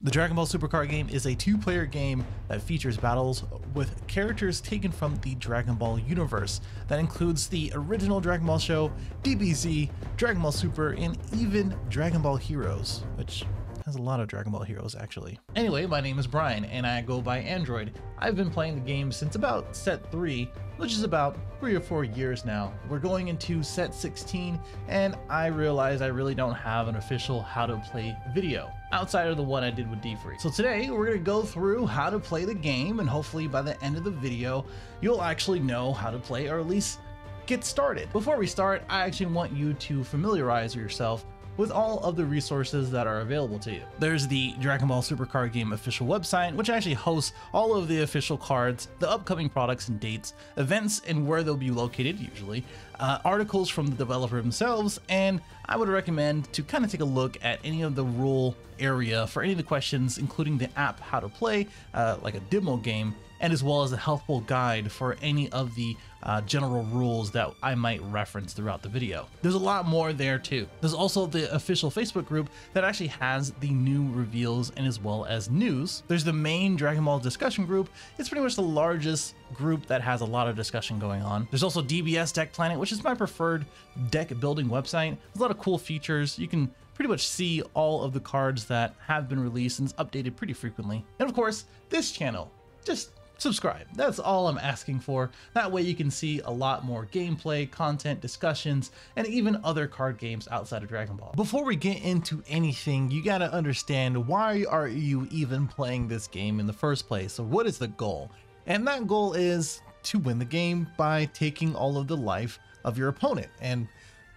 The Dragon Ball Super Card game is a two-player game that features battles with characters taken from the Dragon Ball universe. That includes the original Dragon Ball show, DBZ, Dragon Ball Super, and even Dragon Ball Heroes, which has a lot of Dragon Ball Heroes actually. Anyway, my name is Brian and I go by Android. I've been playing the game since about set 3, which is about 3 or 4 years now. We're going into set 16 and I realize I really don't have an official how to play video outside of the one I did with D-Free. So today we're gonna go through how to play the game and hopefully by the end of the video, you'll actually know how to play or at least get started. Before we start, I actually want you to familiarize yourself with all of the resources that are available to you. There's the Dragon Ball Super Card Game official website, which actually hosts all of the official cards, the upcoming products and dates, events and where they'll be located usually, uh, articles from the developer themselves, and I would recommend to kind of take a look at any of the rule area for any of the questions, including the app how to play, uh, like a demo game, and as well as a helpful guide for any of the uh, general rules that I might reference throughout the video. There's a lot more there too. There's also the official Facebook group that actually has the new reveals and as well as news. There's the main Dragon Ball discussion group. It's pretty much the largest group that has a lot of discussion going on. There's also DBS Deck Planet, which is my preferred deck building website. There's a lot of cool features. You can pretty much see all of the cards that have been released and it's updated pretty frequently. And of course, this channel. Just subscribe. That's all I'm asking for. That way you can see a lot more gameplay, content, discussions, and even other card games outside of Dragon Ball. Before we get into anything, you gotta understand why are you even playing this game in the first place? So what is the goal? And that goal is to win the game by taking all of the life of your opponent. And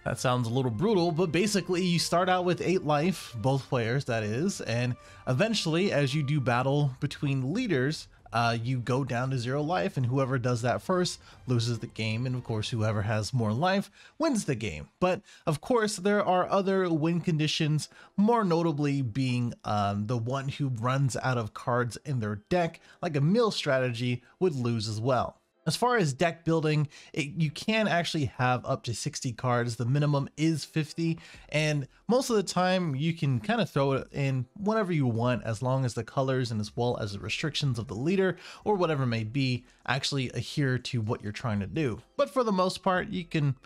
that sounds a little brutal, but basically you start out with 8 life, both players that is, and eventually as you do battle between leaders, uh, you go down to zero life, and whoever does that first loses the game. And of course, whoever has more life wins the game. But of course, there are other win conditions, more notably being um, the one who runs out of cards in their deck, like a mill strategy, would lose as well. As far as deck building, it, you can actually have up to 60 cards. The minimum is 50, and most of the time you can kind of throw it in whatever you want as long as the colors and as well as the restrictions of the leader or whatever may be actually adhere to what you're trying to do. But for the most part, you can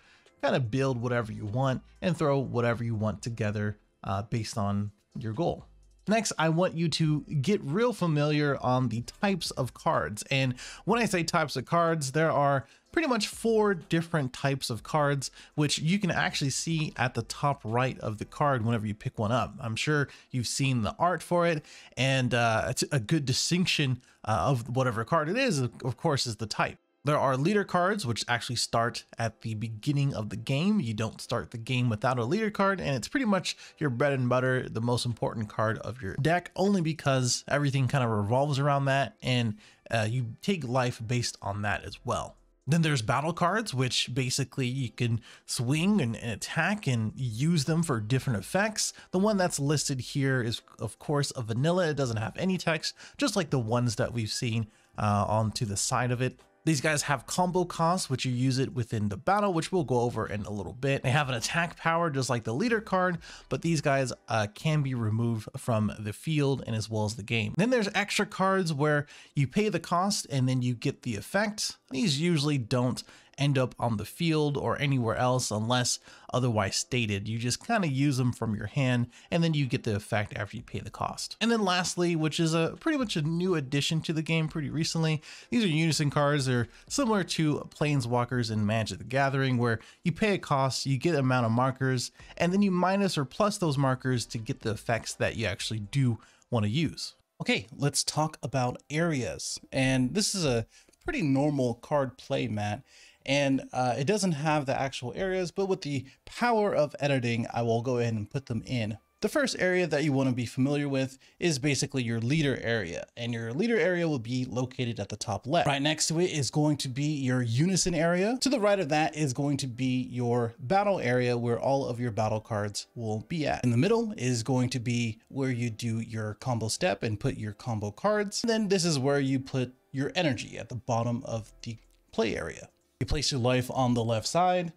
kind of build whatever you want and throw whatever you want together uh, based on your goal. Next, I want you to get real familiar on the types of cards. And when I say types of cards, there are pretty much four different types of cards, which you can actually see at the top right of the card whenever you pick one up. I'm sure you've seen the art for it, and uh, it's a good distinction uh, of whatever card it is, of course, is the type. There are leader cards, which actually start at the beginning of the game. You don't start the game without a leader card, and it's pretty much your bread and butter, the most important card of your deck, only because everything kind of revolves around that, and uh, you take life based on that as well. Then there's battle cards, which basically you can swing and, and, attack and use them for different effects. The one that's listed here is, of course, a vanilla. It doesn't have any text, just like the ones that we've seen uh, onto the side of it. These guys have combo costs, which you use it within the battle, which we'll go over in a little bit. They have an attack power, just like the leader card, but these guys uh, can be removed from the field and as well as the game. Then there's extra cards where you pay the cost and then you get the effect. These usually don't end up on the field or anywhere else unless otherwise stated. You just kind of use them from your hand and then you get the effect after you pay the cost. And then lastly, which is a pretty much a new addition to the game pretty recently, these are unison cards. They're similar to Planeswalkers in Magic the Gathering where you pay a cost, you get amount of markers, and then you minus or plus those markers to get the effects that you actually do want to use. Okay, let's talk about areas. And this is a pretty normal card play mat and uh, it doesn't have the actual areas, but with the power of editing, I will go ahead and put them in. The first area that you want to be familiar with is basically your leader area, and your leader area will be located at the top left. Right next to it is going to be your unison area. To the right of that is going to be your battle area where all of your battle cards will be at. In the middle is going to be where you do your combo step and put your combo cards. And then this is where you put your energy at the bottom of the play area. You place your life on the left side,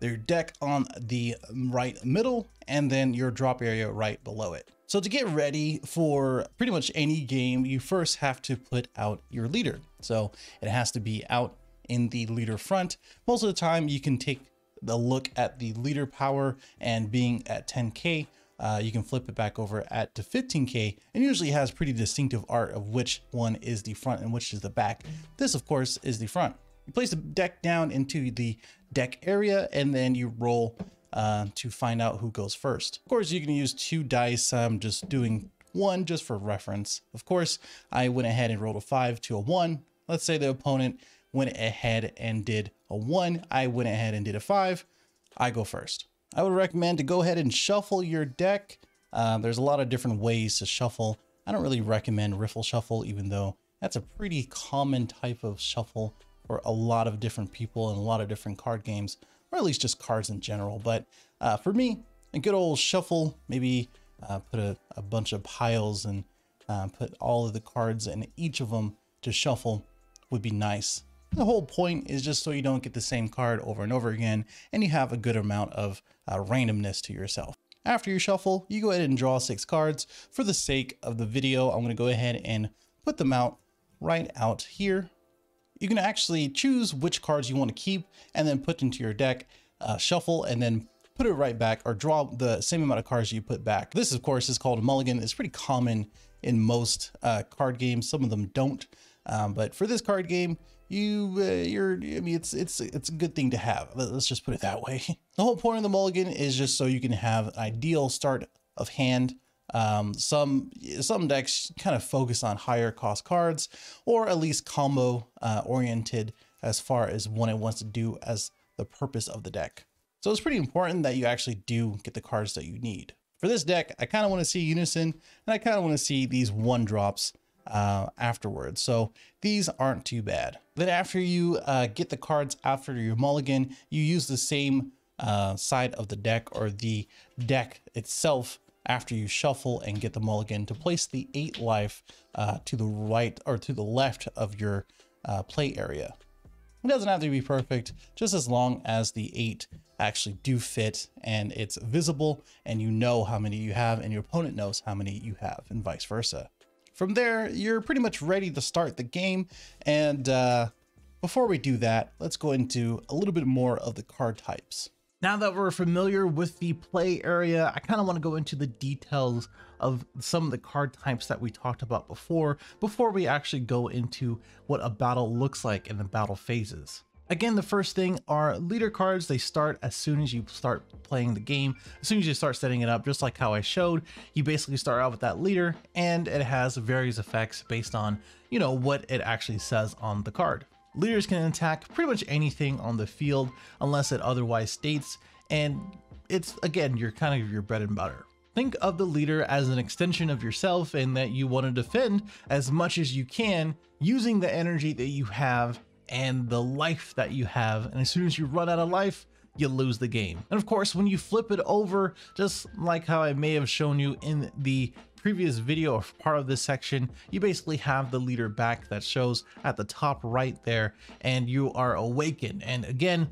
your deck on the right middle, and then your drop area right below it. So to get ready for pretty much any game, you first have to put out your leader. So it has to be out in the leader front. Most of the time you can take the look at the leader power and being at 10K, uh, you can flip it back over at to 15K and usually has pretty distinctive art of which one is the front and which is the back. This of course is the front. You place the deck down into the deck area and then you roll uh, to find out who goes first. Of course, you can use two dice. I'm just doing one just for reference. Of course, I went ahead and rolled a five to a one. Let's say the opponent went ahead and did a one. I went ahead and did a five. I go first. I would recommend to go ahead and shuffle your deck. Uh, there's a lot of different ways to shuffle. I don't really recommend riffle shuffle, even though that's a pretty common type of shuffle for a lot of different people and a lot of different card games or at least just cards in general. But uh, for me, a good old shuffle, maybe uh, put a, a, bunch of piles and uh, put all of the cards in each of them to shuffle would be nice. The whole point is just so you don't get the same card over and over again and you have a good amount of uh, randomness to yourself. After you shuffle, you go ahead and draw six cards. For the sake of the video, I'm going to go ahead and put them out right out here you can actually choose which cards you want to keep and then put into your deck, uh, shuffle, and then put it right back or draw the same amount of cards you put back. This, of course, is called a mulligan. It's pretty common in most uh, card games. Some of them don't. Um, but for this card game, you uh, you're I mean it's it's it's a good thing to have. Let's just put it that way. The whole point of the mulligan is just so you can have an ideal start of hand um, some some decks kind of focus on higher cost cards or at least combo uh, oriented as far as what it wants to do as the purpose of the deck. So it's pretty important that you actually do get the cards that you need. For this deck, I kind of want to see Unison and I kind of want to see these one drops uh, afterwards. So these aren't too bad. Then after you uh, get the cards after your mulligan, you use the same uh, side of the deck or the deck itself after you shuffle and get the mulligan to place the eight life uh, to the right or to the left of your uh, play area. It doesn't have to be perfect, just as long as the eight actually do fit and it's visible and you know how many you have and your opponent knows how many you have and vice versa. From there, you're pretty much ready to start the game. And uh, before we do that, let's go into a little bit more of the card types. Now that we're familiar with the play area, I kind of want to go into the details of some of the card types that we talked about before, before we actually go into what a battle looks like in the battle phases. Again, the first thing are leader cards. They start as soon as you start playing the game. As soon as you start setting it up, just like how I showed, you basically start out with that leader and it has various effects based on, you know, what it actually says on the card. Leaders can attack pretty much anything on the field unless it otherwise states, and it's again your kind of your bread and butter. Think of the leader as an extension of yourself and that you want to defend as much as you can using the energy that you have and the life that you have. And as soon as you run out of life, you lose the game. And of course, when you flip it over, just like how I may have shown you in the previous video or part of this section, you basically have the leader back that shows at the top right there, and you are awakened. And again,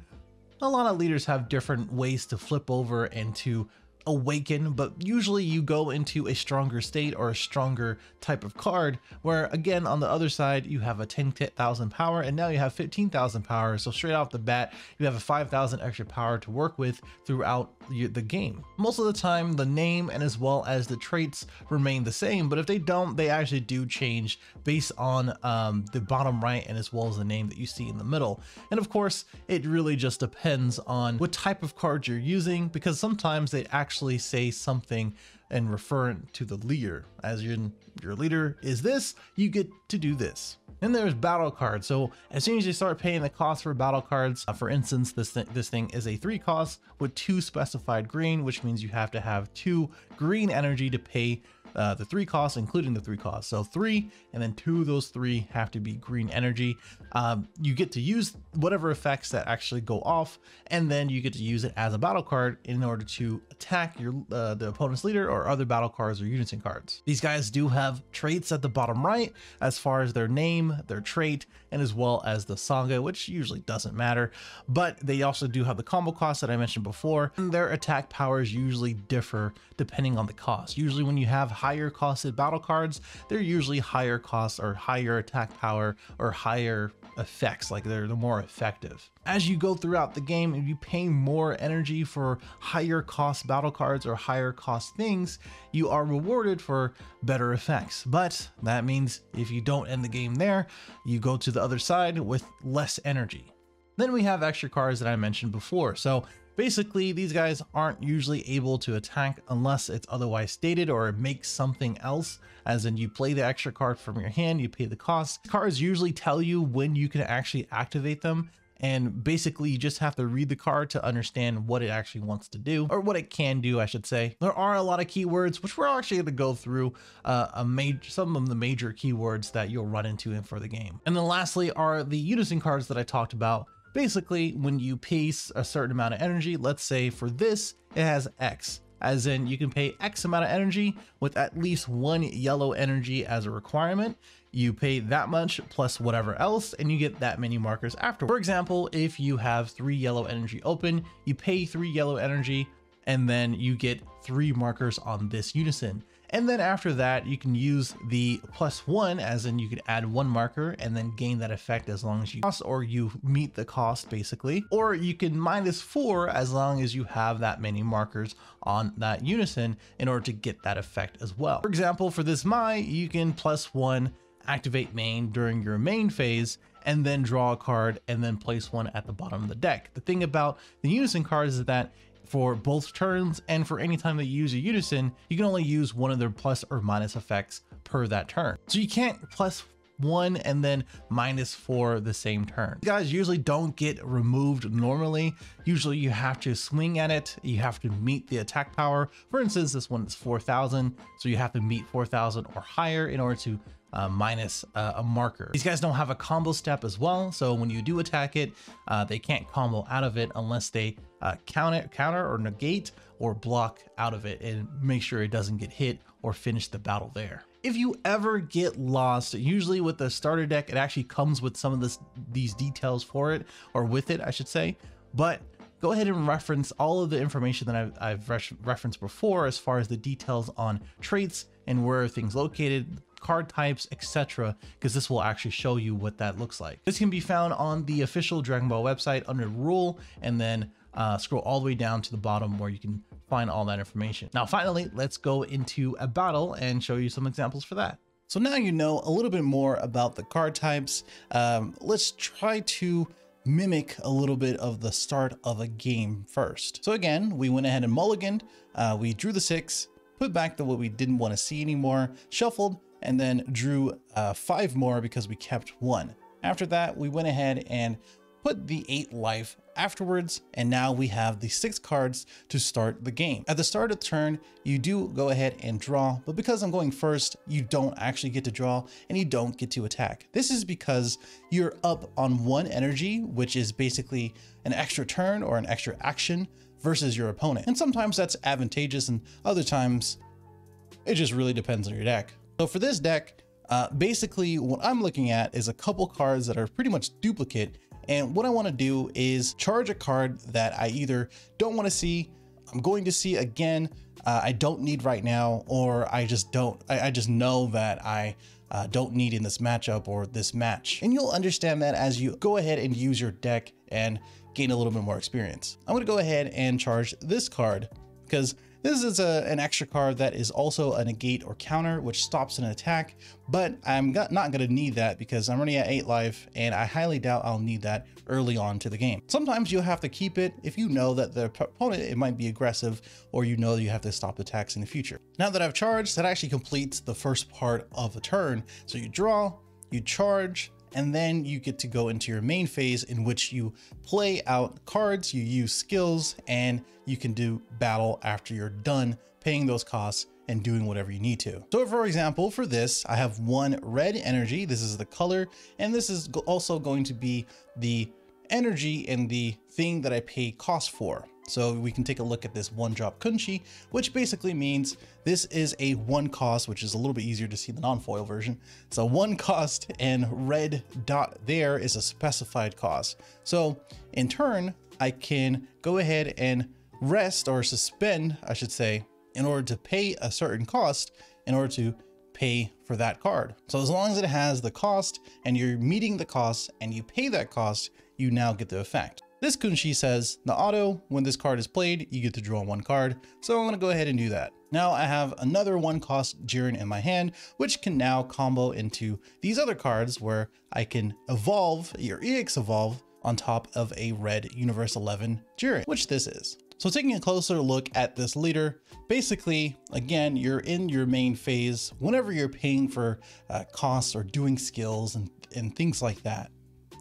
a lot of leaders have different ways to flip over and to awaken, but usually you go into a stronger state or a stronger type of card where again, on the other side, you have a 10,000 power and now you have 15,000 power. So straight off the bat, you have a 5,000 extra power to work with throughout the game. Most of the time, the name and as well as the traits remain the same, but if they don't, they actually do change based on um, the bottom right and as well as the name that you see in the middle. And of course, it really just depends on what type of card you're using because sometimes they actually actually say something and refer to the leader. As your, your leader is this, you get to do this. Then there's battle cards. So as soon as you start paying the cost for battle cards, uh, for instance, this, th this thing is a three cost with two specified green, which means you have to have two green energy to pay uh, the three costs, including the three costs. So three, and then two of those three have to be green energy. Um, you get to use whatever effects that actually go off, and then you get to use it as a battle card in order to attack your uh, the opponent's leader or other battle cards or unison cards. These guys do have traits at the bottom right as far as their name, their trait, and as well as the saga, which usually doesn't matter. But they also do have the combo cost that I mentioned before, and their attack powers usually differ depending on the cost. Usually when you have higher costed battle cards, they're usually higher cost or higher attack power or higher effects, like they're, they're more effective. As you go throughout the game, and you pay more energy for higher cost battle cards or higher cost things, you are rewarded for better effects. But that means if you don't end the game there, you go to the other side with less energy. Then we have extra cards that I mentioned before. So Basically, these guys aren't usually able to attack unless it's otherwise stated or it makes something else, as in you play the extra card from your hand, you pay the cost. Cards usually tell you when you can actually activate them, and basically you just have to read the card to understand what it actually wants to do or what it can do i should say. There are a lot of keywords which we're actually going to go through uh, a major some of the major keywords that you'll run into in for the game. And then lastly are the unison cards that i talked about Basically, when you pace a certain amount of energy, let's say for this, it has X, as in you can pay X amount of energy with at least one yellow energy as a requirement. You pay that much plus whatever else, and you get that many markers after. For example, if you have three yellow energy open, you pay three yellow energy, and then you get three markers on this unison. And then after that, you can use the plus one, as in you can add one marker and then gain that effect as long as you cost or you meet the cost basically. Or you can minus four as long as you have that many markers on that unison in order to get that effect as well. For example, for this Mai, you can plus one activate main during your main phase and then draw a card and then place one at the bottom of the deck. The thing about the unison cards is that for both turns and for any time that you use a unison, you can only use one of their plus or minus effects per that turn. So you can't plus one and then minus four the same turn. guys usually don't get removed normally. Usually you have to swing at it. You have to meet the attack power. For instance, this one is 4,000. So you have to meet 4,000 or higher in order to uh, minus uh, a marker. These guys don't have a combo step as well, so when you do attack it, uh, they can't combo out of it unless they uh, it, counter or negate or block out of it and make sure it doesn't get hit or finish the battle there. If you ever get lost, usually with the starter deck, it actually comes with some of this, these details for it, or with it, I should say. But go ahead and reference all of the information that I've, I've referenced before as far as the details on traits and where things located, card types, etc. because this will actually show you what that looks like. This can be found on the official Dragon Ball website under rule and then uh, scroll all the way down to the bottom where you can find all that information. Now, finally, let's go into a battle and show you some examples for that. So now you know a little bit more about the card types. Um, let's try to mimic a little bit of the start of a game first. So again, we went ahead and mulliganed, uh, we drew the six, put back the what we didn't want to see anymore, shuffled, and then drew uh, five more because we kept one. After that, we went ahead and put the eight life afterwards, and now we have the six cards to start the game. At the start of the turn, you do go ahead and draw, but because I'm going first, you don't actually get to draw and you don't get to attack. This is because you're up on one energy, which is basically an extra turn or an extra action versus your opponent. And sometimes that's advantageous and other times it just really depends on your deck. So for this deck, uh, basically what I'm looking at is a couple cards that are pretty much duplicate. And what I want to do is charge a card that I either don't want to see, I'm going to see again, uh, I don't need right now, or I just don't, I, I just know that I uh, don't need in this matchup or this match. And you'll understand that as you go ahead and use your deck and gain a little bit more experience. I'm going to go ahead and charge this card because this is a, an extra card that is also a negate or counter, which stops an attack, but I'm not going to need that because I'm already at 8 life, and I highly doubt I'll need that early on to the game. Sometimes you'll have to keep it if you know that the opponent it might be aggressive, or you know you have to stop attacks in the future. Now that I've charged, that actually completes the first part of the turn. So you draw, you charge, and then you get to go into your main phase in which you play out cards, you use skills, and you can do battle after you're done paying those costs and doing whatever you need to. So for example, for this, I have one red energy. This is the color, and this is also going to be the energy and the thing that I pay cost for. So we can take a look at this one drop kunshi, which basically means this is a one cost, which is a little bit easier to see the non-foil version. So one cost and red dot there is a specified cost. So in turn, I can go ahead and rest or suspend, I should say, in order to pay a certain cost in order to pay for that card. So as long as it has the cost and you're meeting the cost and you pay that cost, you now get the effect. This Kunshi says, the auto, when this card is played, you get to draw one card. So I'm gonna go ahead and do that. Now I have another one cost Jiren in my hand, which can now combo into these other cards where I can evolve, your EX evolve, on top of a red Universe 11 Jiren, which this is. So taking a closer look at this leader, basically, again, you're in your main phase whenever you're paying for uh, costs or doing skills and, and things like that.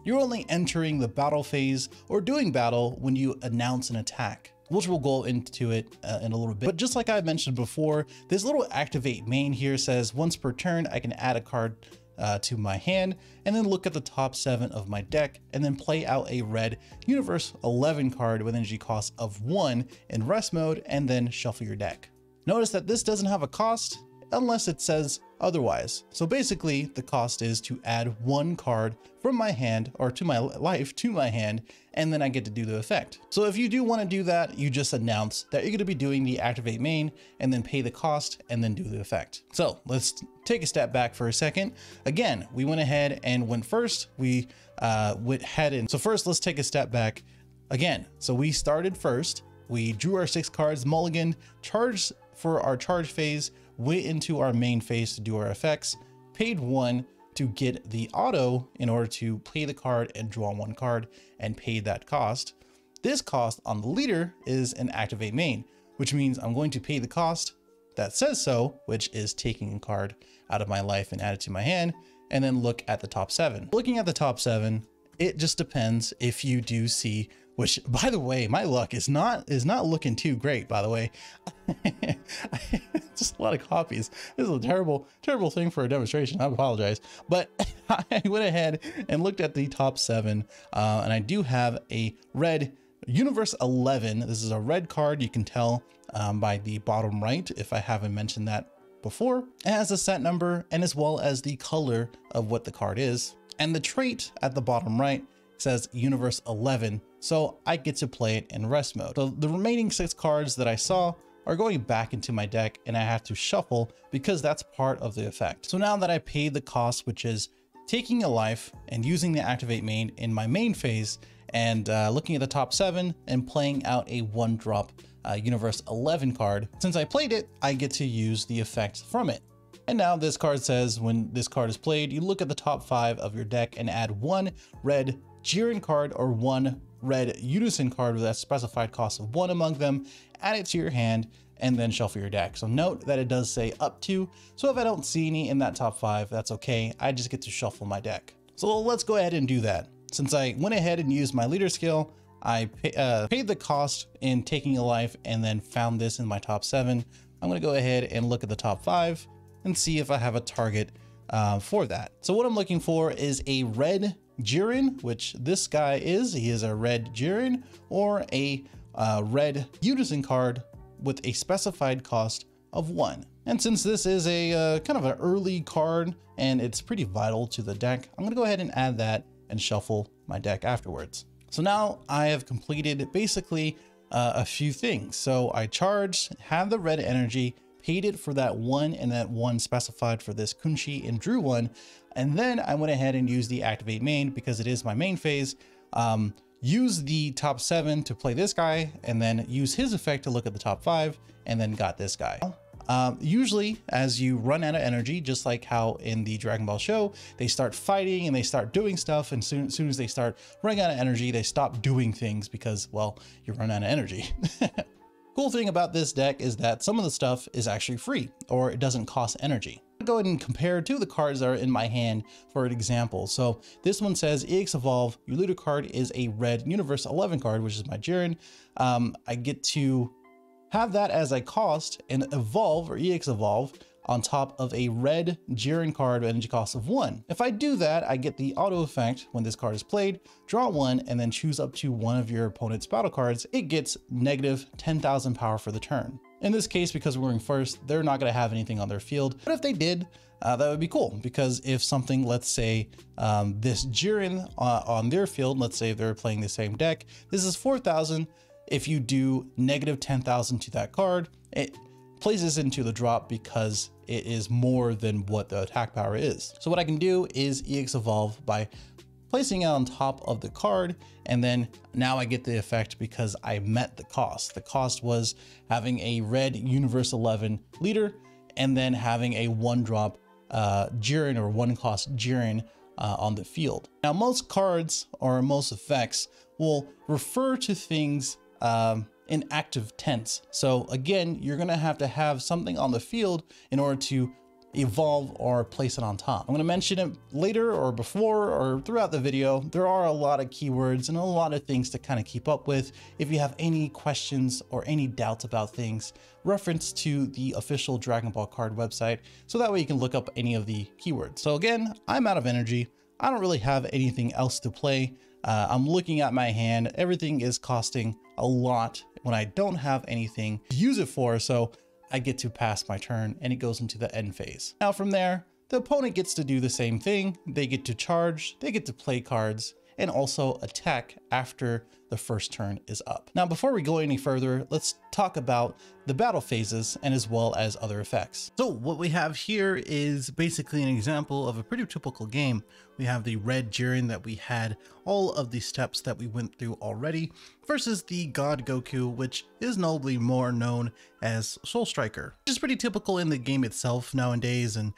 You're only entering the battle phase or doing battle when you announce an attack which we'll go into it uh, in a little bit. But just like I mentioned before, this little activate main here says once per turn, I can add a card uh, to my hand and then look at the top seven of my deck and then play out a red universe 11 card with energy cost of one in rest mode and then shuffle your deck. Notice that this doesn't have a cost unless it says otherwise. So basically the cost is to add one card from my hand or to my life to my hand, and then I get to do the effect. So if you do want to do that, you just announce that you're going to be doing the activate main and then pay the cost and then do the effect. So let's take a step back for a second. Again, we went ahead and went first, we uh, went ahead and so first let's take a step back again. So we started first, we drew our six cards, mulligan, charged for our charge phase, went into our main phase to do our effects, paid one to get the auto in order to play the card and draw one card and paid that cost. This cost on the leader is an activate main, which means I'm going to pay the cost that says so, which is taking a card out of my life and add it to my hand, and then look at the top seven. Looking at the top seven, it just depends if you do see which by the way my luck is not is not looking too great by the way. Just a lot of copies. This is a terrible terrible thing for a demonstration. I apologize. But i went ahead and looked at the top seven uh, and i do have a red universe 11 this is a red card. You can tell um, by the bottom right if i haven't mentioned that before. It has a set number and as well as the color of what the card is. And the trait at the bottom right says universe 11 so I get to play it in rest mode. So the remaining six cards that I saw are going back into my deck and I have to shuffle because that's part of the effect. So now that I paid the cost, which is taking a life and using the activate main in my main phase and uh, looking at the top seven and playing out a one drop uh, universe 11 card. Since I played it, I get to use the effect from it. And now this card says when this card is played, you look at the top five of your deck and add one red Jiren card or one red Unison card with a specified cost of one among them, add it to your hand, and then shuffle your deck. So note that it does say up to, so if I don't see any in that top five, that's okay. I just get to shuffle my deck. So let's go ahead and do that. Since I went ahead and used my leader skill, I pay, uh, paid the cost in taking a life and then found this in my top seven. I'm gonna go ahead and look at the top five and see if I have a target uh, for that. So what I'm looking for is a red Jiren, which this guy is. He is a red Jiren or a uh, red Unison card with a specified cost of one. And since this is a uh, kind of an early card and it's pretty vital to the deck, I'm gonna go ahead and add that and shuffle my deck afterwards. So now I have completed basically uh, a few things. So I charged, had the red energy, paid it for that one and that one specified for this Kunshi and Drew one. And then I went ahead and used the activate main because it is my main phase. Um, use the top seven to play this guy and then use his effect to look at the top five and then got this guy. Um, usually as you run out of energy, just like how in the Dragon Ball show, they start fighting and they start doing stuff. And soon, soon as they start running out of energy, they stop doing things because, well, you run out of energy. cool thing about this deck is that some of the stuff is actually free or it doesn't cost energy I'll go ahead and compare two of the cards that are in my hand for an example. So this one says EX Evolve, your leader card is a red Universe 11 card, which is my Jiren. Um, I get to have that as a cost and evolve or EX evolve on top of a red Jiren card with energy cost of one. If I do that, I get the auto effect when this card is played, draw one, and then choose up to one of your opponent's battle cards, it gets negative 10,000 power for the turn. In this case, because we're going first, they're not going to have anything on their field, but if they did, uh, that would be cool because if something, let's say um, this Jiren uh, on their field, let's say they're playing the same deck, this is 4,000. If you do negative 10,000 to that card, it places into the drop because it is more than what the attack power is. So what I can do is EX Evolve by placing it on top of the card and then now I get the effect because I met the cost. The cost was having a red Universe 11 leader and then having a one drop uh, Jiren or one cost Jiren uh, on the field. Now most cards or most effects will refer to things um, in active tense. So again, you're gonna have to have something on the field in order to evolve or place it on top. I'm gonna mention it later or before or throughout the video. There are a lot of keywords and a lot of things to kind of keep up with. If you have any questions or any doubts about things, reference to the official Dragon Ball card website so that way you can look up any of the keywords. So again, I'm out of energy. I don't really have anything else to play. Uh, I'm looking at my hand. Everything is costing a lot when I don't have anything to use it for. So I get to pass my turn and it goes into the end phase. Now from there, the opponent gets to do the same thing. They get to charge, they get to play cards, and also attack after the first turn is up. Now, before we go any further, let's talk about the battle phases and as well as other effects. So what we have here is basically an example of a pretty typical game. We have the red Jiren that we had all of the steps that we went through already versus the God Goku, which is notably more known as Soul Striker, which is pretty typical in the game itself nowadays and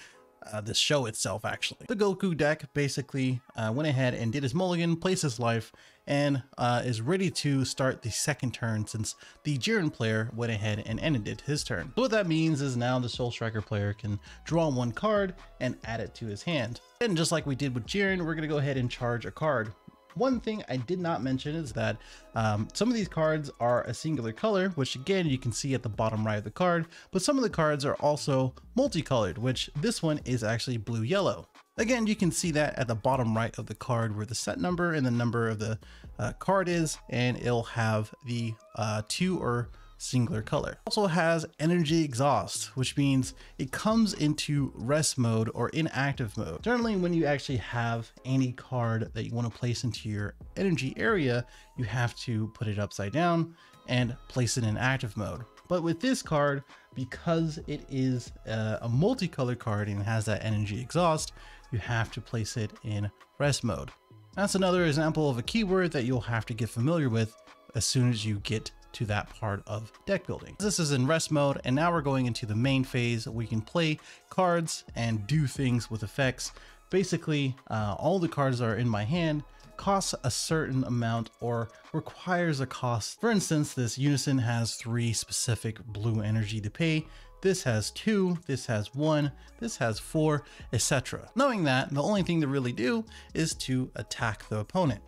uh, the show itself actually. The Goku deck basically uh, went ahead and did his mulligan, placed his life, and uh, is ready to start the second turn since the Jiren player went ahead and ended his turn. So what that means is now the Soul Striker player can draw one card and add it to his hand. And just like we did with Jiren, we're going to go ahead and charge a card. One thing I did not mention is that um, some of these cards are a singular color, which again, you can see at the bottom right of the card, but some of the cards are also multicolored, which this one is actually blue-yellow. Again, you can see that at the bottom right of the card where the set number and the number of the uh, card is, and it'll have the uh, two or singular color. Also has energy exhaust, which means it comes into rest mode or inactive mode. Generally, when you actually have any card that you want to place into your energy area, you have to put it upside down and place it in active mode. But with this card, because it is a, a multicolored card and has that energy exhaust, you have to place it in rest mode. That's another example of a keyword that you'll have to get familiar with as soon as you get to that part of deck building. This is in rest mode, and now we're going into the main phase. We can play cards and do things with effects. Basically, uh, all the cards are in my hand costs a certain amount or requires a cost. For instance, this Unison has three specific blue energy to pay. This has two, this has one, this has four, etc. Knowing that, the only thing to really do is to attack the opponent.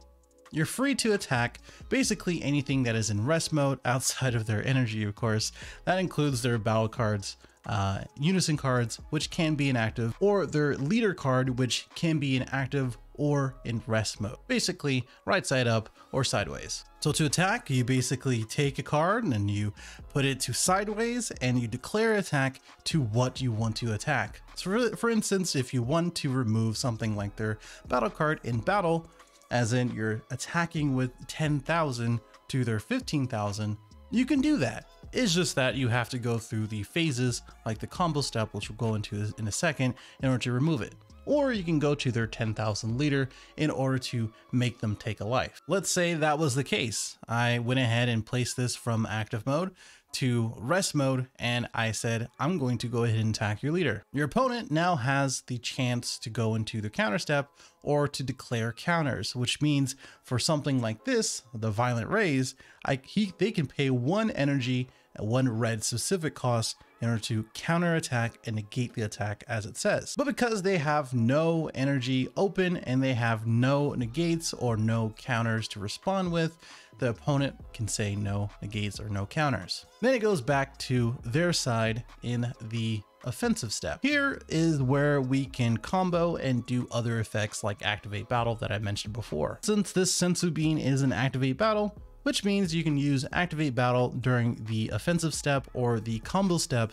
You're free to attack basically anything that is in rest mode outside of their energy, of course. That includes their battle cards, uh, unison cards, which can be inactive, or their leader card, which can be inactive or in rest mode. Basically, right side up or sideways. So to attack, you basically take a card and you put it to sideways and you declare attack to what you want to attack. So for, for instance, if you want to remove something like their battle card in battle, as in you're attacking with 10,000 to their 15,000, you can do that. It's just that you have to go through the phases like the combo step, which we'll go into in a second, in order to remove it. Or you can go to their 10,000 leader in order to make them take a life. Let's say that was the case. I went ahead and placed this from active mode to rest mode and I said, I'm going to go ahead and attack your leader. Your opponent now has the chance to go into the counter step or to declare counters, which means for something like this, the Violent Rays, I, he, they can pay one energy one red specific cost in order to counterattack and negate the attack as it says. But because they have no energy open and they have no negates or no counters to respond with, the opponent can say no negates or no counters. Then it goes back to their side in the offensive step. Here is where we can combo and do other effects like activate battle that I mentioned before. Since this Senzu bean is an activate battle, which means you can use activate battle during the offensive step or the combo step,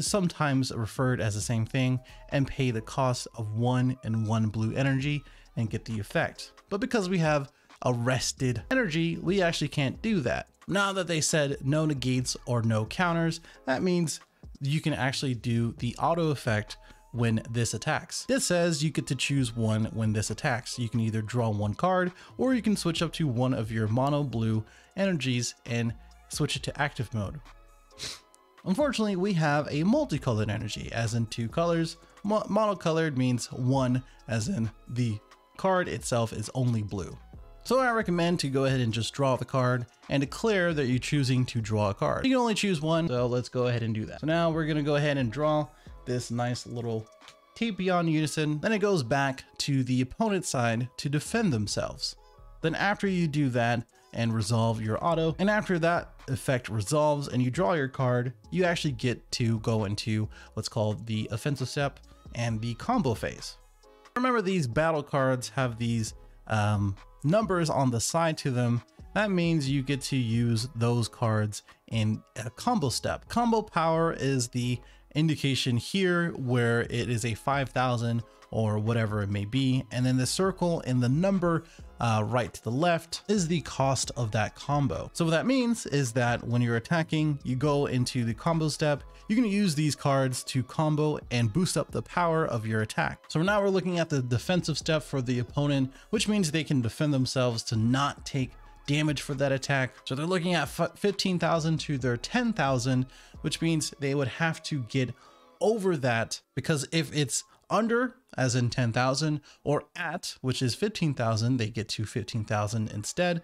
sometimes referred as the same thing, and pay the cost of one and one blue energy and get the effect. But because we have arrested energy, we actually can't do that. Now that they said no negates or no counters, that means you can actually do the auto effect when this attacks. This says you get to choose one when this attacks. You can either draw one card or you can switch up to one of your mono blue energies and switch it to active mode. Unfortunately, we have a multicolored energy, as in two colors. Mo monocolored means one, as in the card itself is only blue. So I recommend to go ahead and just draw the card and declare that you're choosing to draw a card. You can only choose one, so let's go ahead and do that. So now we're gonna go ahead and draw this nice little Tapion unison. Then it goes back to the opponent's side to defend themselves. Then after you do that and resolve your auto, and after that effect resolves and you draw your card, you actually get to go into what's called the offensive step and the combo phase. Remember these battle cards have these um, numbers on the side to them. That means you get to use those cards in a combo step. Combo power is the indication here where it is a 5000 or whatever it may be. And then the circle in the number uh, right to the left is the cost of that combo. So what that means is that when you're attacking, you go into the combo step, you can use these cards to combo and boost up the power of your attack. So now we're looking at the defensive step for the opponent, which means they can defend themselves to not take damage for that attack. So they're looking at 15,000 to their 10,000, which means they would have to get over that because if it's under, as in 10,000, or at, which is 15,000, they get to 15,000 instead.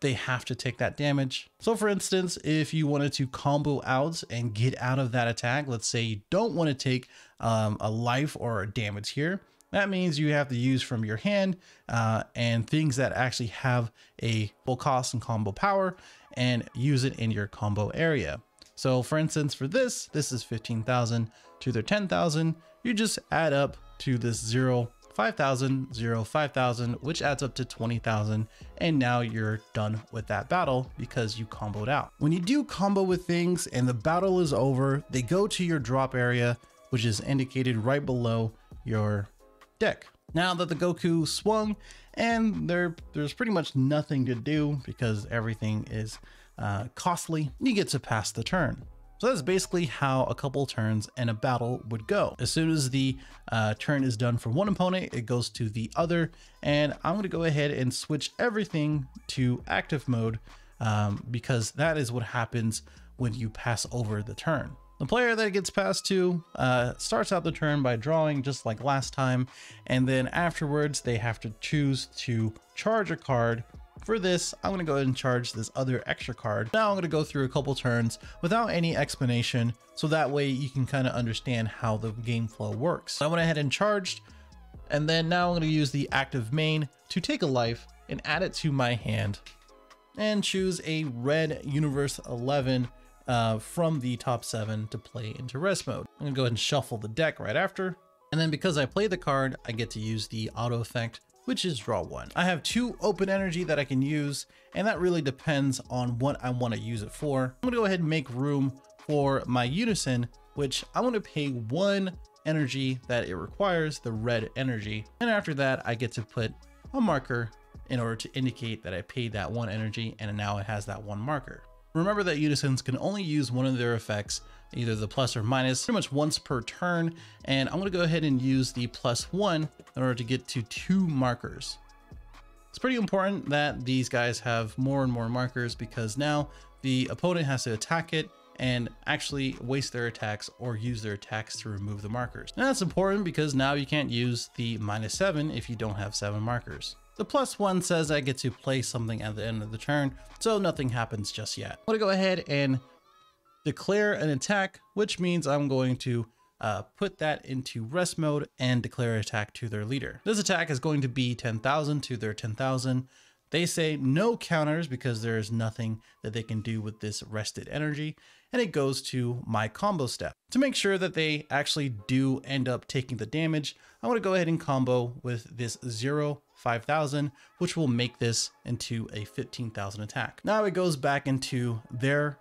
They have to take that damage. So for instance, if you wanted to combo out and get out of that attack, let's say you don't want to take um, a life or a damage here, that means you have to use from your hand uh, and things that actually have a full cost and combo power and use it in your combo area. So for instance, for this, this is 15,000 to their 10,000. You just add up to this 0, 5,000, 0, 5,000, which adds up to 20,000. And now you're done with that battle because you comboed out. When you do combo with things and the battle is over, they go to your drop area, which is indicated right below your deck. Now that the Goku swung and there there's pretty much nothing to do because everything is uh, costly, you get to pass the turn. So that's basically how a couple turns in a battle would go. As soon as the uh, turn is done for one opponent, it goes to the other. And I'm gonna go ahead and switch everything to active mode um, because that is what happens when you pass over the turn. The player that it gets passed to uh, starts out the turn by drawing just like last time, and then afterwards they have to choose to charge a card. For this, I'm to go ahead and charge this other extra card. Now I'm to go through a couple turns without any explanation, so that way you can kind of understand how the game flow works. I went ahead and charged, and then now I'm to use the active main to take a life and add it to my hand and choose a red universe 11 uh, from the top seven to play into rest mode. I'm gonna go ahead and shuffle the deck right after. And then because I play the card, I get to use the auto effect, which is draw one. I have two open energy that I can use, and that really depends on what I wanna use it for. I'm gonna go ahead and make room for my unison, which I wanna pay one energy that it requires, the red energy. And after that, I get to put a marker in order to indicate that I paid that one energy and now it has that one marker. Remember that Unisons can only use one of their effects, either the plus or minus, pretty much once per turn. And I'm gonna go ahead and use the plus one in order to get to two markers. It's pretty important that these guys have more and more markers because now the opponent has to attack it and actually waste their attacks or use their attacks to remove the markers. And that's important because now you can't use the minus seven if you don't have seven markers. The plus one says I get to play something at the end of the turn, so nothing happens just yet. I'm gonna go ahead and declare an attack, which means I'm going to uh, put that into rest mode and declare attack to their leader. This attack is going to be 10,000 to their 10,000. They say no counters because there is nothing that they can do with this rested energy, and it goes to my combo step. To make sure that they actually do end up taking the damage, I want to go ahead and combo with this 0 5000, which will make this into a 15,000 attack. Now it goes back into their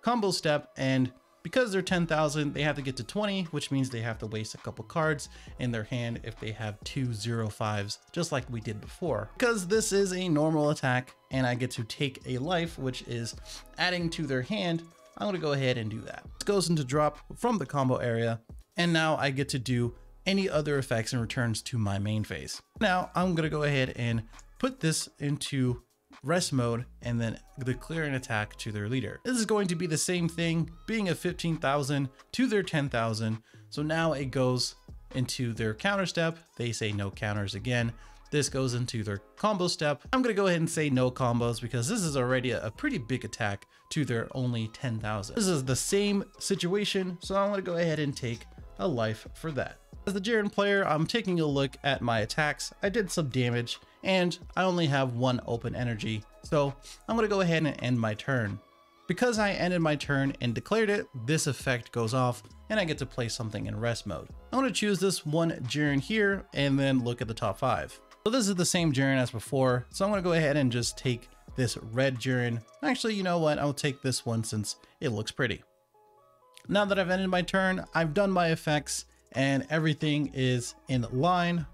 combo step and because they're 10,000, they have to get to 20, which means they have to waste a couple cards in their hand if they have two zero fives, just like we did before. Because this is a normal attack and I get to take a life, which is adding to their hand, I'm gonna go ahead and do that. This goes into drop from the combo area. And now I get to do any other effects and returns to my main phase. Now I'm gonna go ahead and put this into rest mode, and then declare an attack to their leader. This is going to be the same thing, being a 15,000 to their 10,000. So now it goes into their counter step. They say no counters again. This goes into their combo step. I'm gonna go ahead and say no combos because this is already a, pretty big attack to their only 10,000. This is the same situation, so I'm gonna go ahead and take a life for that. As the Jiren player, I'm taking a look at my attacks. I did some damage and I only have one open energy. So I'm gonna go ahead and end my turn. Because I ended my turn and declared it, this effect goes off and I get to play something in rest mode. I'm gonna choose this one Jiren here and then look at the top five. So this is the same Jiren as before. So I'm gonna go ahead and just take this red Jiren. Actually, you know what? I'll take this one since it looks pretty. Now that I've ended my turn, I've done my effects and everything is in line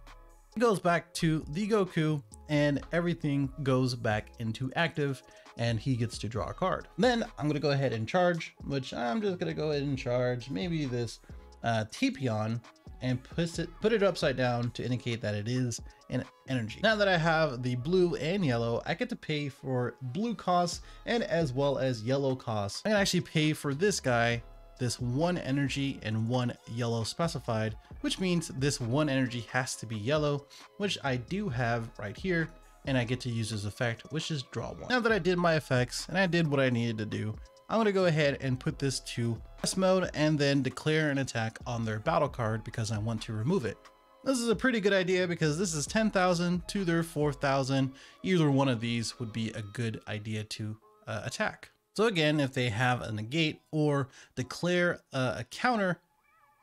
It goes back to the Goku and everything goes back into active and he gets to draw a card. Then I'm gonna go ahead and charge, which I'm just gonna go ahead and charge maybe this uh, Tapion and put it, put it upside down to indicate that it is an energy. Now that I have the blue and yellow, I get to pay for blue costs and as well as yellow costs. I can actually pay for this guy this one energy and one yellow specified, which means this one energy has to be yellow, which I do have right here, and I get to use this effect, which is draw one. Now that I did my effects and I did what I needed to do, I'm gonna go ahead and put this to rest mode and then declare an attack on their battle card because I want to remove it. This is a pretty good idea because this is 10,000 to their 4,000. Either one of these would be a good idea to uh, attack. So again, if they have a negate or declare a, a counter,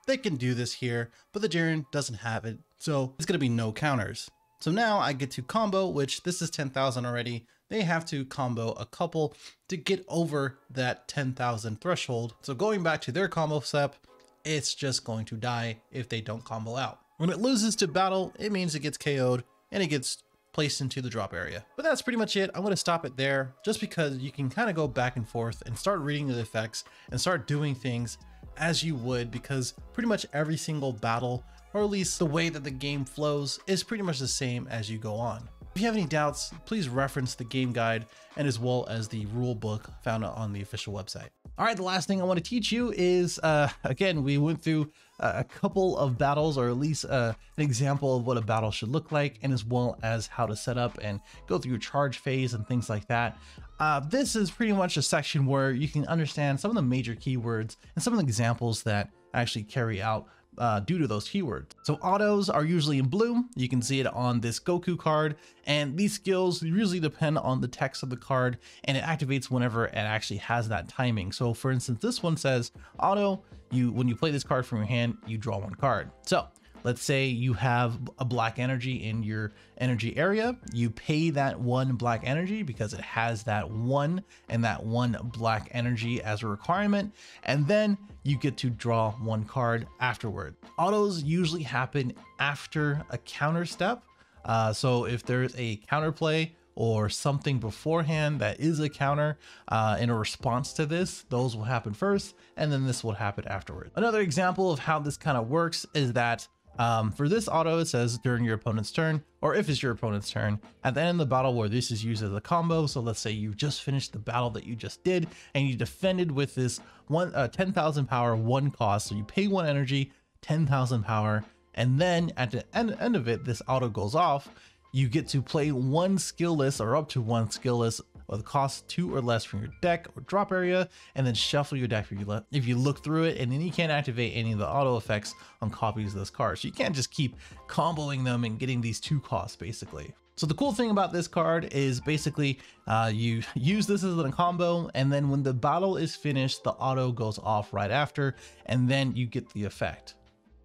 they can do this here, but the Jiren doesn't have it. So it's gonna be no counters. So now I get to combo, which this is 10,000 already. They have to combo a couple to get over that 10,000 threshold. So going back to their combo step, it's just going to die if they don't combo out. When it loses to battle, it means it gets KO'd and it gets placed into the drop area. But that's pretty much it. I'm going to stop it there just because you can kind of go back and forth and start reading the effects and start doing things as you would because pretty much every single battle or at least the way that the game flows is pretty much the same as you go on. If you have any doubts, please reference the game guide and as well as the rule book found on the official website. All right, the last thing I want to teach you is, uh, again, we went through a couple of battles or at least uh, an example of what a battle should look like and as well as how to set up and go through your charge phase and things like that. Uh, this is pretty much a section where you can understand some of the major keywords and some of the examples that actually carry out uh, due to those keywords. So autos are usually in blue. You can see it on this Goku card. And these skills usually depend on the text of the card and it activates whenever it actually has that timing. So for instance, this one says auto, you when you play this card from your hand, you draw one card. So let's say you have a black energy in your energy area, you pay that one black energy because it has that one and that one black energy as a requirement, and then you get to draw one card afterward. Autos usually happen after a counter step. Uh, so if there's a counterplay or something beforehand that is a counter uh, in a response to this, those will happen first, and then this will happen afterward. Another example of how this kind of works is that Um, for this auto, it says during your opponent's turn, or if it's your opponent's turn, at the end of the battle where this is used as a combo. So let's say you just finished the battle that you just did and you defended with this one uh, 10,000 power, one cost. So you pay one energy, 10,000 power, and then at the end, end of it, this auto goes off. You get to play one skilless or up to one skilless with cost two or less from your deck or drop area, and then shuffle your deck if you, if you look through it, and then you can't activate any of the auto effects on copies of those cards. So you can't just keep comboing them and getting these two costs basically. So the cool thing about this card is basically uh, you use this as a combo and then when the battle is finished, the auto goes off right after and then you get the effect.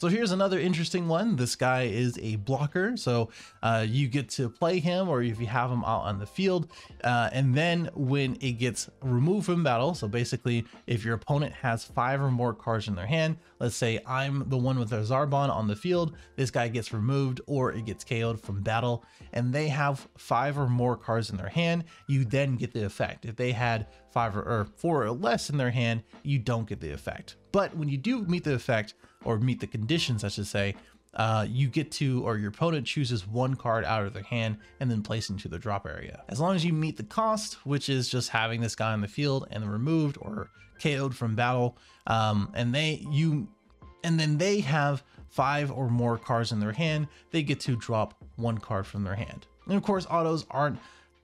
So here's another interesting one. This guy is a blocker, so uh, you get to play him or if you have him out on the field. Uh, and then when it gets removed from battle, so basically if your opponent has five or more cards in their hand, let's say I'm the one with a Zarbon on the field, this guy gets removed or it gets KO'd from battle, and they have five or more cards in their hand, you then get the effect. If they had five or, or four or less in their hand, you don't get the effect. But when you do meet the effect, or meet the conditions, I should say, uh, you get to, or your opponent chooses one card out of their hand and then place into the drop area. As long as you meet the cost, which is just having this guy on the field and removed or KO'd from battle, um, and they, you, and then they have five or more cards in their hand, they get to drop one card from their hand. And of course, autos aren't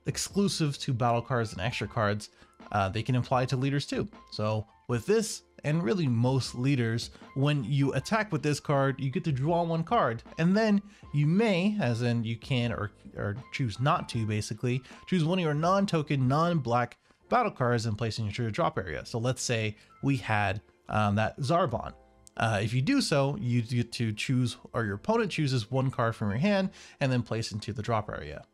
exclusive to battle cards and extra cards. Uh, they can apply to leaders too. So with this, and really most leaders, when you attack with this card, you get to draw one card. And then you may, as in you can or, or choose not to basically, choose one of your non-token, non-black battle cards and place into your drop area. So let's say we had um, that Zarbon. Uh, if you do so, you get to choose, or your opponent chooses one card from your hand and then place into the drop area.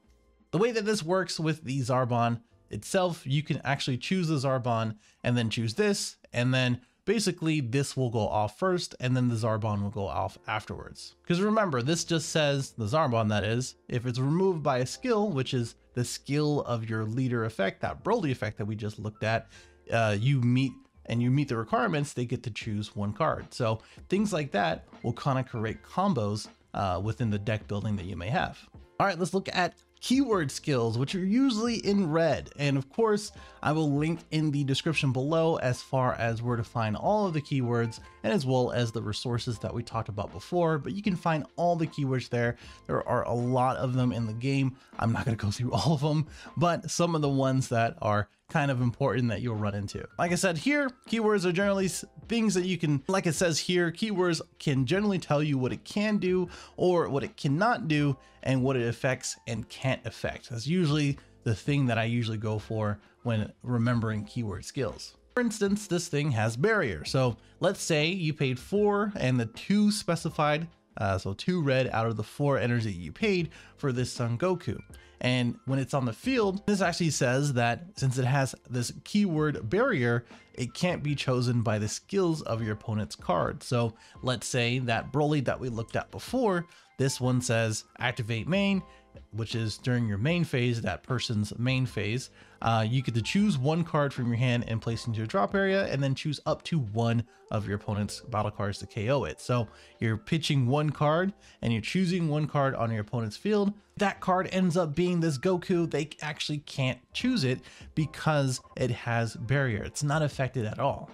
The way that this works with the Zarbon itself, you can actually choose the Zarbon and then choose this, and then basically this will go off first and then the Zarbon will go off afterwards. Because remember, this just says, the Zarbon that is, if it's removed by a skill, which is the skill of your leader effect, that Broly effect that we just looked at, uh, you meet and you meet the requirements, they get to choose one card. So things like that will kind of create combos uh, within the deck building that you may have. All right, let's look at keyword skills, which are usually in red. And of course, I will link in the description below as far as where to find all of the keywords and as well as the resources that we talked about before, but you can find all the keywords there. There are a lot of them in the game. I'm not gonna go through all of them, but some of the ones that are kind of important that you'll run into. Like I said here, keywords are generally things that you can, like it says here, keywords can generally tell you what it can do or what it cannot do and what it affects and can't affect. That's usually the thing that I usually go for when remembering keyword skills. For instance, this thing has barrier. So let's say you paid four and the two specified, uh, so two red out of the four energy you paid for this Son Goku. And when it's on the field, this actually says that since it has this keyword barrier, it can't be chosen by the skills of your opponent's card. So let's say that Broly that we looked at before, this one says activate main, which is during your main phase, that person's main phase, uh, you get to choose one card from your hand and place into a drop area, and then choose up to one of your opponent's battle cards to KO it. So you're pitching one card and you're choosing one card on your opponent's field. That card ends up being this Goku. They actually can't choose it because it has barrier. It's not affected at all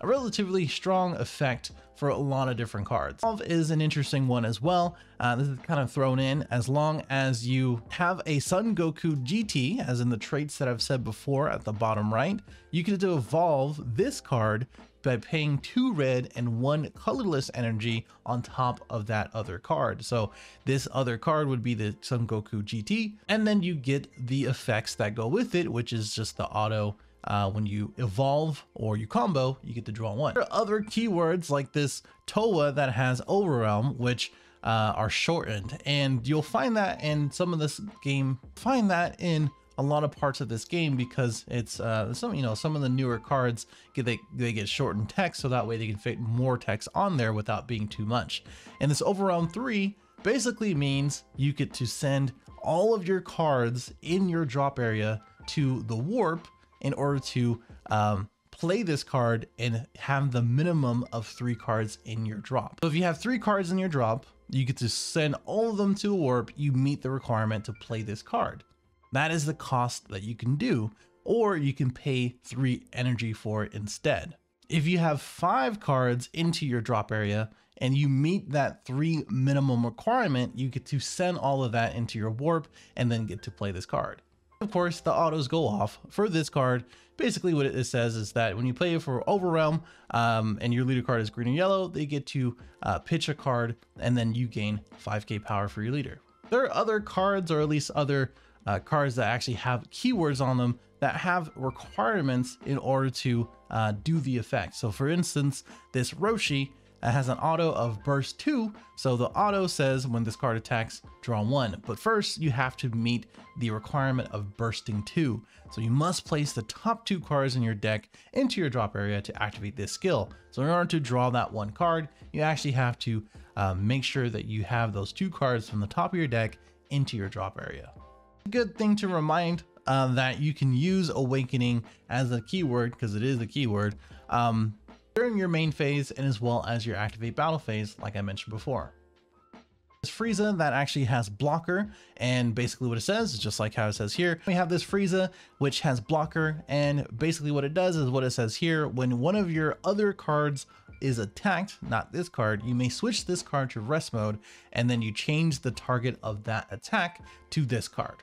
a relatively strong effect for a lot of different cards. Evolve is an interesting one as well. Uh, this is kind of thrown in as long as you have a Son Goku GT, as in the traits that I've said before at the bottom right, you to evolve this card by paying two red and one colorless energy on top of that other card. So this other card would be the Son Goku GT, and then you get the effects that go with it, which is just the auto uh, when you evolve or you combo, you get to draw one. There are other keywords like this Towa that has Over Realm, which uh, are shortened. And you'll find that in some of this game, find that in a lot of parts of this game because it's uh, some you know some of the newer cards get they, they get shortened text so that way they can fit more text on there without being too much. And this Over Realm 3 basically means you get to send all of your cards in your drop area to the warp in order to um, play this card and have the minimum of three cards in your drop. So if you have three cards in your drop, you get to send all of them to the warp, you meet the requirement to play this card. That is the cost that you can do, or you can pay three energy for it instead. If you have five cards into your drop area and you meet that three minimum requirement, you get to send all of that into your warp and then get to play this card. Of course, the autos go off for this card. Basically, what it says is that when you play for Over Realm um, and your leader card is green and yellow, they get to uh, pitch a card and then you gain 5k power for your leader. There are other cards, or at least other uh, cards that actually have keywords on them that have requirements in order to uh, do the effect. So, for instance, this Roshi it has an auto of burst 2, so the auto says when this card attacks, draw 1. But first, you have to meet the requirement of bursting 2. So you must place the top two cards in your deck into your drop area to activate this skill. So in order to draw that one card, you actually have to uh, make sure that you have those two cards from the top of your deck into your drop area. Good thing to remind uh, that you can use Awakening as a keyword, because it is a keyword, um, during your main phase and as well as your activate battle phase, like I mentioned before. This Frieza that actually has blocker and basically what it says is just like how it says here. We have this Frieza which has blocker and basically what it does is what it says here. When one of your other cards is attacked, not this card, you may switch this card to rest mode and then you change the target of that attack to this card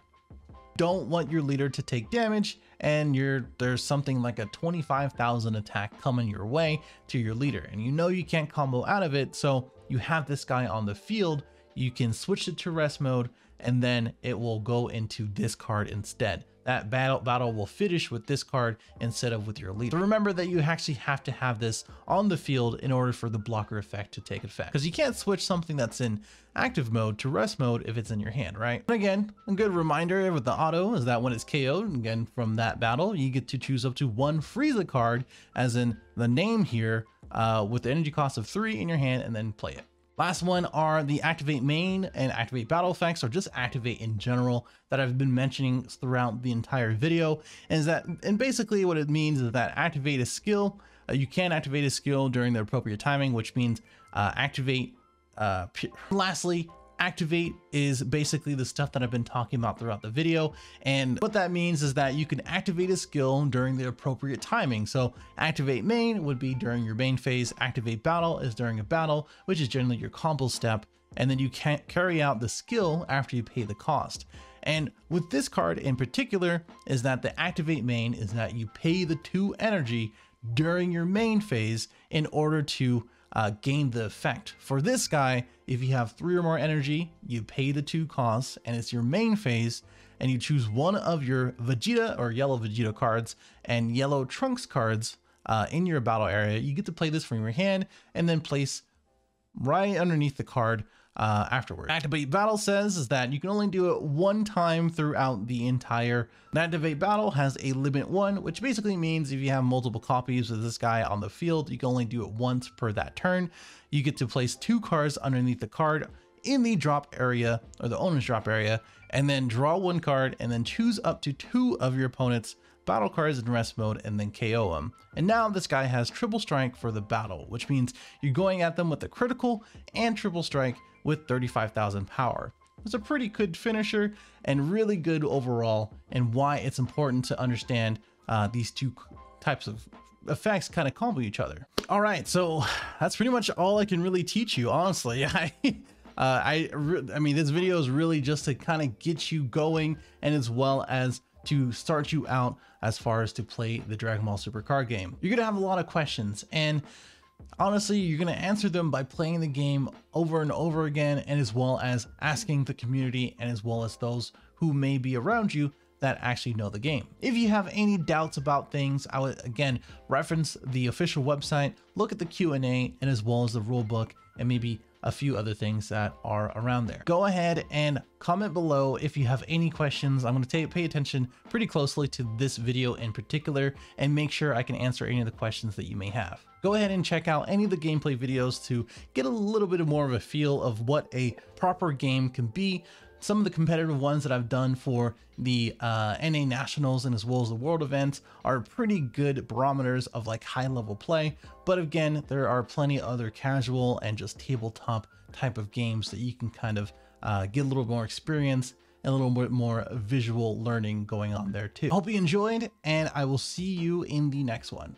don't want your leader to take damage and you're there's something like a 25,000 attack coming your way to your leader. And you know you can't combo out of it so you have this guy on the field. You can switch it to rest mode and then it will go into this card instead that battle battle will finish with this card instead of with your leader. So remember that you actually have to have this on the field in order for the blocker effect to take effect because you can't switch something that's in active mode to rest mode if it's in your hand, right? And again, a good reminder with the auto is that when it's KO'd, again, from that battle, you get to choose up to one Frieza card, as in the name here, uh, with the energy cost of three in your hand and then play it. Last one are the activate main and activate battle effects, or just activate in general that I've been mentioning throughout the entire video. And is that, and basically what it means is that activate a skill. Uh, you can activate a skill during the appropriate timing, which means uh, activate. Uh, lastly, activate is basically the stuff that I've been talking about throughout the video. And what that means is that you can activate a skill during the appropriate timing. So activate main would be during your main phase. Activate battle is during a battle, which is generally your combo step. And then you can't carry out the skill after you pay the cost. And with this card in particular is that the activate main is that you pay the two energy during your main phase in order to uh, gain the effect. For this guy, if you have three or more energy, you pay the two costs and it's your main phase and you choose one of your Vegeta or yellow Vegeta cards and yellow Trunks cards uh, in your battle area. You get to play this from your hand and then place right underneath the card uh, afterward. Activate Battle says is that you can only do it one time throughout the entire. Activate Battle has a limit one, which basically means if you have multiple copies of this guy on the field, you can only do it once per that turn. You get to place two cards underneath the card in the drop area or the owner's drop area, and then draw one card and then choose up to two of your opponent's battle cards in rest mode and then KO them. And now this guy has triple strike for the battle, which means you're going at them with a critical and triple strike with 35,000 power. It's a pretty good finisher and really good overall and why it's important to understand uh, these two types of effects kind of combo each other. All right, so that's pretty much all I can really teach you, honestly. I, uh, I, I mean, this video is really just to kind of get you going and as well as to start you out as far as to play the Dragon Ball Super card game. You're gonna have a lot of questions and honestly, you're going to answer them by playing the game over and over again, and as well as asking the community and as well as those who may be around you that actually know the game. If you have any doubts about things, I would again reference the official website, look at the Q&A and as well as the rulebook and maybe a few other things that are around there. Go ahead and comment below if you have any questions. I'm going to pay attention pretty closely to this video in particular and make sure I can answer any of the questions that you may have. Go ahead and check out any of the gameplay videos to get a little bit more of a feel of what a proper game can be some of the competitive ones that I've done for the uh, NA Nationals and as well as the World events are pretty good barometers of like high level play. But again, there are plenty of other casual and just tabletop type of games that you can kind of uh, get a little more experience and a little bit more visual learning going on there too. Hope you enjoyed, and I will see you in the next one.